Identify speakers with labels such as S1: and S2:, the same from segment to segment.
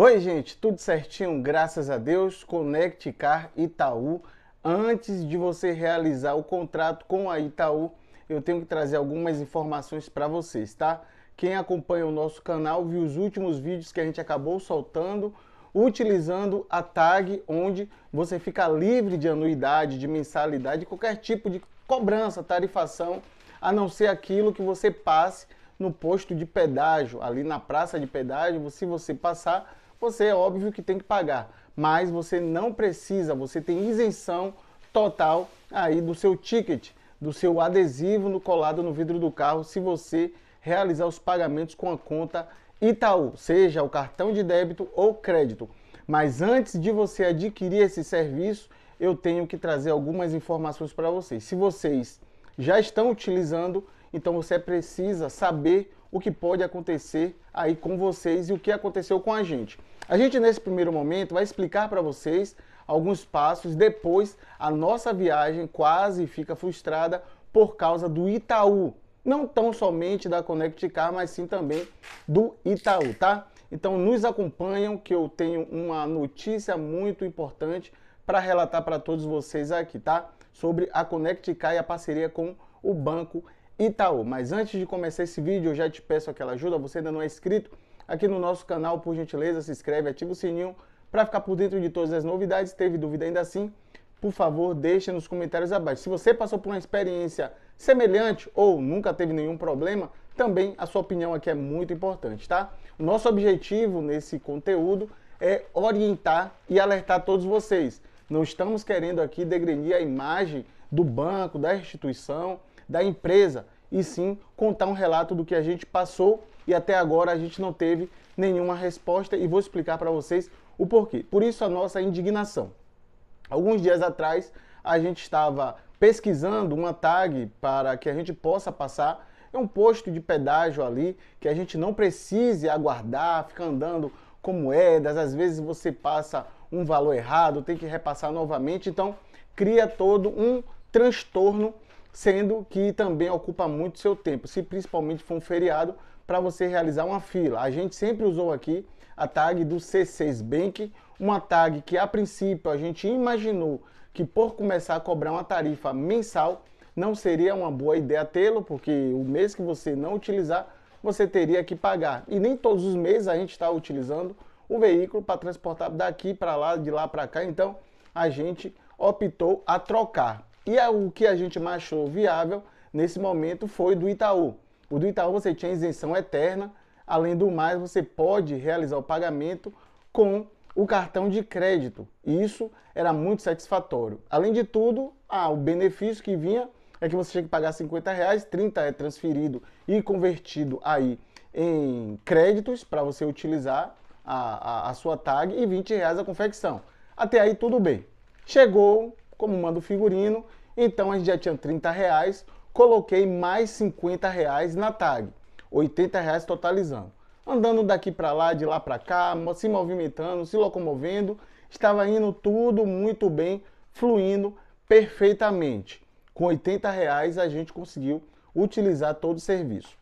S1: Oi, gente, tudo certinho? Graças a Deus. Conecte Car Itaú. Antes de você realizar o contrato com a Itaú, eu tenho que trazer algumas informações para vocês, tá? Quem acompanha o nosso canal viu os últimos vídeos que a gente acabou soltando utilizando a tag onde você fica livre de anuidade, de mensalidade, de qualquer tipo de cobrança, tarifação, a não ser aquilo que você passe no posto de pedágio, ali na praça de pedágio, se você passar, você é óbvio que tem que pagar, mas você não precisa, você tem isenção total aí do seu ticket, do seu adesivo no colado no vidro do carro, se você realizar os pagamentos com a conta Itaú, seja o cartão de débito ou crédito. Mas antes de você adquirir esse serviço, eu tenho que trazer algumas informações para vocês. Se vocês já estão utilizando, então você precisa saber o que pode acontecer aí com vocês e o que aconteceu com a gente. A gente nesse primeiro momento vai explicar para vocês alguns passos, depois a nossa viagem quase fica frustrada por causa do Itaú. Não tão somente da Connect Car, mas sim também do Itaú, tá? Então nos acompanham que eu tenho uma notícia muito importante para relatar para todos vocês aqui, tá? Sobre a Connect Car e a parceria com o Banco Itaú. Mas antes de começar esse vídeo, eu já te peço aquela ajuda, você ainda não é inscrito aqui no nosso canal, por gentileza, se inscreve, ativa o sininho para ficar por dentro de todas as novidades. Teve dúvida ainda assim? Por favor, deixe nos comentários abaixo. Se você passou por uma experiência semelhante ou nunca teve nenhum problema, também a sua opinião aqui é muito importante, tá? O nosso objetivo nesse conteúdo é orientar e alertar todos vocês. Não estamos querendo aqui degrenir a imagem do banco, da instituição, da empresa, e sim contar um relato do que a gente passou e até agora a gente não teve nenhuma resposta e vou explicar para vocês o porquê. Por isso a nossa indignação. Alguns dias atrás a gente estava pesquisando uma tag para que a gente possa passar é um posto de pedágio ali que a gente não precise aguardar, ficar andando com moedas, às vezes você passa um valor errado, tem que repassar novamente, então cria todo um transtorno, sendo que também ocupa muito seu tempo, se principalmente for um feriado, para você realizar uma fila. A gente sempre usou aqui a tag do C6 Bank, uma tag que a princípio a gente imaginou que por começar a cobrar uma tarifa mensal, não seria uma boa ideia tê-lo, porque o mês que você não utilizar, você teria que pagar. E nem todos os meses a gente está utilizando o veículo para transportar daqui para lá, de lá para cá, então a gente optou a trocar. E o que a gente mais achou viável nesse momento foi do Itaú. O do Itaú você tinha isenção eterna, além do mais você pode realizar o pagamento com o cartão de crédito. Isso era muito satisfatório. Além de tudo, ah, o benefício que vinha é que você tinha que pagar 50 reais, 30 é transferido e convertido aí em créditos para você utilizar a, a, a, sua tag e 20 reais a confecção. Até aí tudo bem. Chegou, como manda o figurino, então a gente já tinha 30 reais, coloquei mais 50 reais na tag, 80 reais totalizando andando daqui para lá, de lá para cá, se movimentando, se locomovendo, estava indo tudo muito bem, fluindo perfeitamente. Com 80 reais a gente conseguiu utilizar todo o serviço.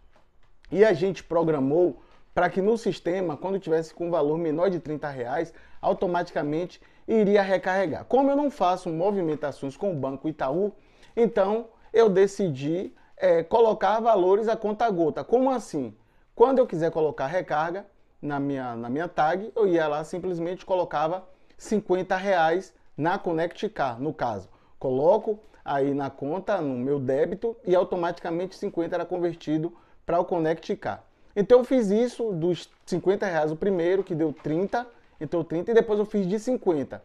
S1: E a gente programou para que no sistema, quando tivesse com valor menor de 30 reais, automaticamente iria recarregar. Como eu não faço movimentações com o Banco Itaú, então eu decidi é, colocar valores a conta gota. Como assim? Quando eu quiser colocar recarga na minha, na minha tag, eu ia lá simplesmente colocava 50 reais na Connect Car, no caso. Coloco aí na conta, no meu débito, e automaticamente 50 era convertido para o Connect Car. Então eu fiz isso dos 50 reais o primeiro, que deu 30, então 30, e depois eu fiz de 50.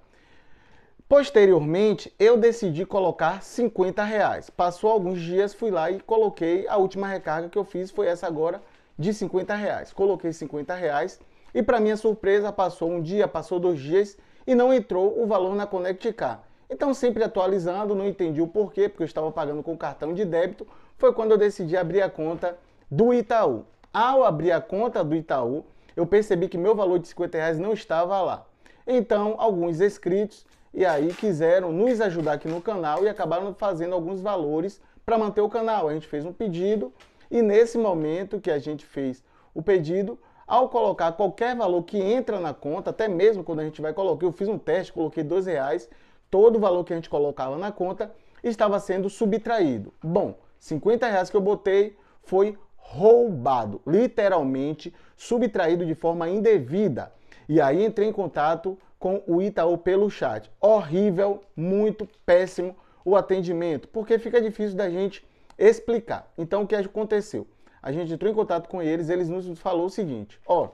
S1: Posteriormente, eu decidi colocar 50 reais. Passou alguns dias, fui lá e coloquei a última recarga que eu fiz, foi essa agora, de 50 reais. Coloquei 50 reais e para minha surpresa passou um dia, passou dois dias e não entrou o valor na Connect Car. Então sempre atualizando, não entendi o porquê, porque eu estava pagando com cartão de débito, foi quando eu decidi abrir a conta do Itaú. Ao abrir a conta do Itaú, eu percebi que meu valor de 50 reais não estava lá. Então, alguns inscritos e aí quiseram nos ajudar aqui no canal e acabaram fazendo alguns valores para manter o canal. A gente fez um pedido e nesse momento que a gente fez o pedido, ao colocar qualquer valor que entra na conta, até mesmo quando a gente vai colocar, eu fiz um teste, coloquei dois reais, todo o valor que a gente colocava na conta estava sendo subtraído. Bom, 50 reais que eu botei foi roubado, literalmente subtraído de forma indevida. E aí entrei em contato com o Itaú pelo chat. Horrível, muito péssimo o atendimento, porque fica difícil da gente explicar. Então o que aconteceu? A gente entrou em contato com eles, eles nos falou o seguinte: ó,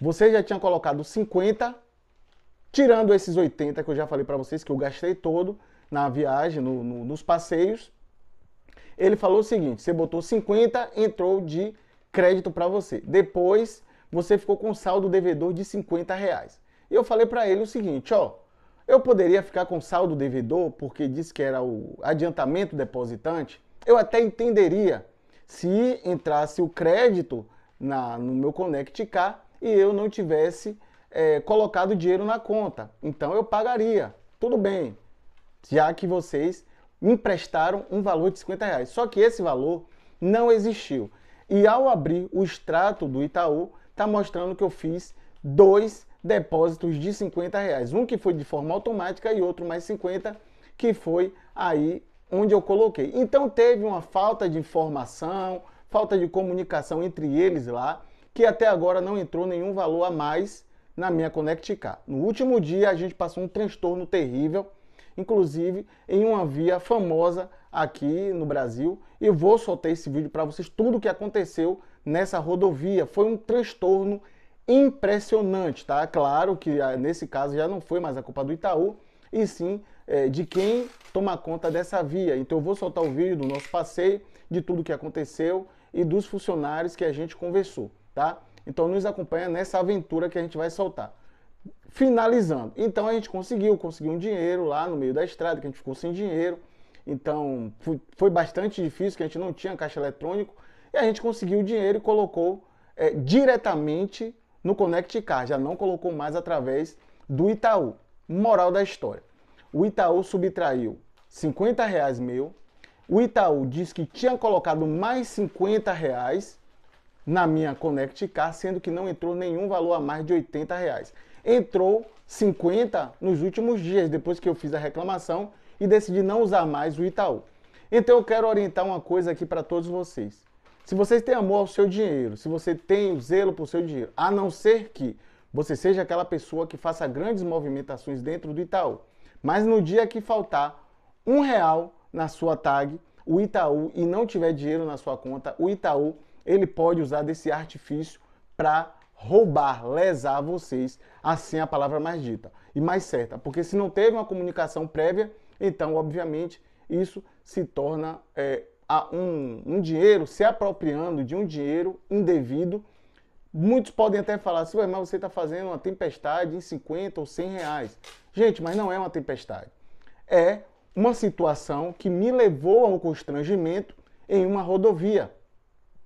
S1: você já tinha colocado 50, tirando esses 80 que eu já falei para vocês que eu gastei todo na viagem, no, no, nos passeios. Ele falou o seguinte: você botou 50, entrou de crédito para você. Depois você ficou com saldo devedor de 50 reais. E eu falei para ele o seguinte: ó, eu poderia ficar com saldo devedor porque disse que era o adiantamento depositante. Eu até entenderia se entrasse o crédito na, no meu Connect Car e eu não tivesse é, colocado dinheiro na conta. Então eu pagaria. Tudo bem, já que vocês emprestaram um valor de 50 reais. Só que esse valor não existiu. E ao abrir o extrato do Itaú, está mostrando que eu fiz dois depósitos de 50 reais. Um que foi de forma automática e outro mais 50, que foi aí onde eu coloquei. Então teve uma falta de informação, falta de comunicação entre eles lá, que até agora não entrou nenhum valor a mais na minha Connect Car. No último dia a gente passou um transtorno terrível, inclusive em uma via famosa aqui no Brasil, e vou soltar esse vídeo para vocês tudo o que aconteceu nessa rodovia. Foi um transtorno impressionante, tá? Claro que ah, nesse caso já não foi mais a culpa do Itaú, e sim é, de quem toma conta dessa via. Então eu vou soltar o vídeo do nosso passeio, de tudo que aconteceu e dos funcionários que a gente conversou, tá? Então nos acompanha nessa aventura que a gente vai soltar. Finalizando, então a gente conseguiu, conseguiu um dinheiro lá no meio da estrada, que a gente ficou sem dinheiro. Então foi bastante difícil, que a gente não tinha caixa eletrônico, e a gente conseguiu o dinheiro e colocou é, diretamente no Connect Car, já não colocou mais através do Itaú. Moral da história o Itaú subtraiu 50 reais meu, o Itaú disse que tinha colocado mais 50 reais na minha Connect Car, sendo que não entrou nenhum valor a mais de 80 reais. Entrou 50 nos últimos dias, depois que eu fiz a reclamação e decidi não usar mais o Itaú. Então eu quero orientar uma coisa aqui para todos vocês. Se vocês têm amor ao seu dinheiro, se você tem zelo por seu dinheiro, a não ser que você seja aquela pessoa que faça grandes movimentações dentro do Itaú, mas no dia que faltar um real na sua tag, o Itaú, e não tiver dinheiro na sua conta, o Itaú ele pode usar desse artifício para roubar, lesar vocês, assim é a palavra mais dita e mais certa. Porque se não teve uma comunicação prévia, então, obviamente, isso se torna é, um, um dinheiro se apropriando de um dinheiro indevido. Muitos podem até falar assim, mas você está fazendo uma tempestade em 50 ou 100 reais. Gente, mas não é uma tempestade. É uma situação que me levou a um constrangimento em uma rodovia.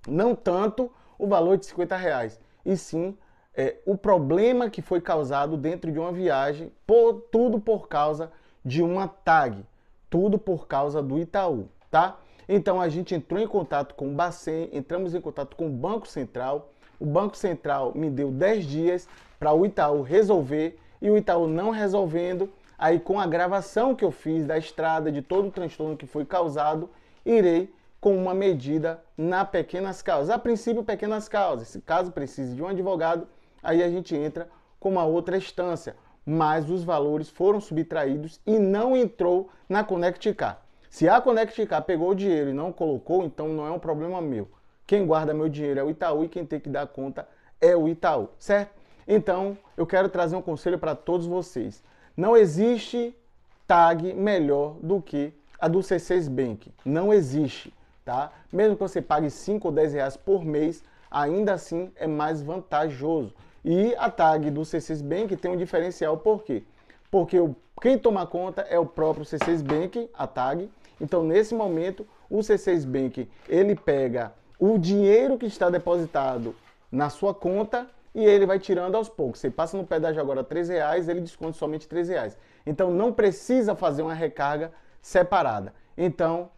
S1: Não tanto o valor de 50 reais, e sim é, o problema que foi causado dentro de uma viagem, por, tudo por causa de uma tag, tudo por causa do Itaú, tá? Então a gente entrou em contato com o Bacen, entramos em contato com o Banco Central. O Banco Central me deu 10 dias para o Itaú resolver e o Itaú não resolvendo, aí com a gravação que eu fiz da estrada, de todo o transtorno que foi causado, irei com uma medida na pequenas causas. A princípio, pequenas causas. Se caso precise de um advogado, aí a gente entra com uma outra instância. Mas os valores foram subtraídos e não entrou na Connect Car. Se a Connect Car pegou o dinheiro e não colocou, então não é um problema meu. Quem guarda meu dinheiro é o Itaú e quem tem que dar conta é o Itaú, certo? Então, eu quero trazer um conselho para todos vocês. Não existe tag melhor do que a do C6 Bank. Não existe, tá? Mesmo que você pague 5 ou 10 reais por mês, ainda assim é mais vantajoso. E a tag do C6 Bank tem um diferencial, por quê? Porque o, quem toma conta é o próprio C6 Bank, a tag. Então, nesse momento, o C6 Bank, ele pega o dinheiro que está depositado na sua conta e ele vai tirando aos poucos. Você passa no pedágio agora 3 reais, ele desconta somente 3 reais. Então não precisa fazer uma recarga separada. Então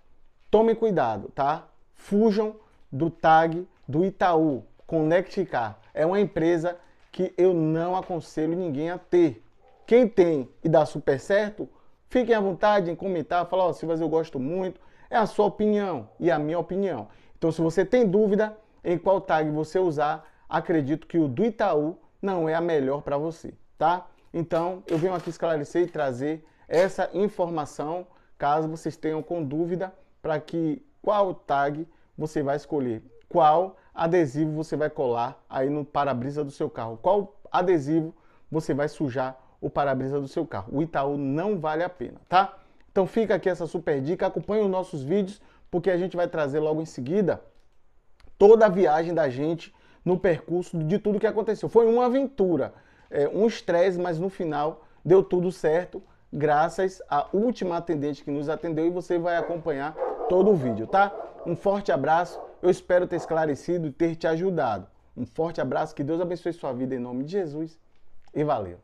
S1: tome cuidado, tá? Fujam do tag do Itaú. Connect Car é uma empresa que eu não aconselho ninguém a ter. Quem tem e dá super certo, fiquem à vontade em comentar, falar, ó, oh, Silvas, eu gosto muito. É a sua opinião e a minha opinião. Então, se você tem dúvida em qual tag você usar, acredito que o do Itaú não é a melhor para você, tá? Então, eu venho aqui esclarecer e trazer essa informação, caso vocês tenham com dúvida, para que qual tag você vai escolher, qual adesivo você vai colar aí no para-brisa do seu carro, qual adesivo você vai sujar o para-brisa do seu carro. O Itaú não vale a pena, tá? Então fica aqui essa super dica, acompanhe os nossos vídeos, porque a gente vai trazer logo em seguida toda a viagem da gente no percurso de tudo que aconteceu. Foi uma aventura, é, um estresse, mas no final deu tudo certo, graças à última atendente que nos atendeu e você vai acompanhar todo o vídeo, tá? Um forte abraço, eu espero ter esclarecido e ter te ajudado. Um forte abraço, que Deus abençoe sua vida em nome de Jesus e valeu!